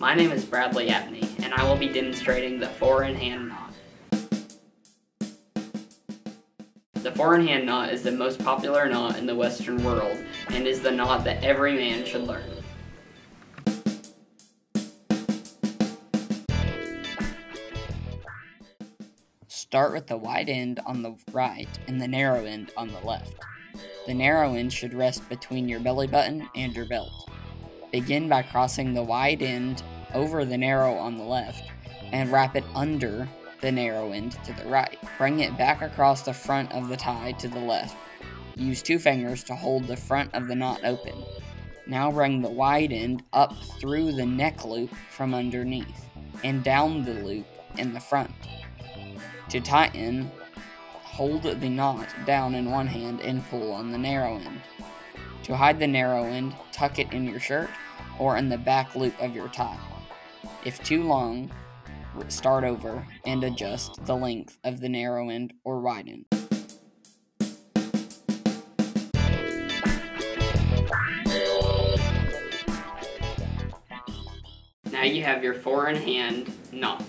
My name is Bradley Abney, and I will be demonstrating the four-in hand knot. The four-in hand knot is the most popular knot in the Western world, and is the knot that every man should learn. Start with the wide end on the right and the narrow end on the left. The narrow end should rest between your belly button and your belt. Begin by crossing the wide end over the narrow on the left and wrap it under the narrow end to the right. Bring it back across the front of the tie to the left. Use two fingers to hold the front of the knot open. Now bring the wide end up through the neck loop from underneath and down the loop in the front. To tighten, hold the knot down in one hand and pull on the narrow end. To hide the narrow end, tuck it in your shirt or in the back loop of your tie. If too long, start over and adjust the length of the narrow end or wide end. Now you have your four in hand knot.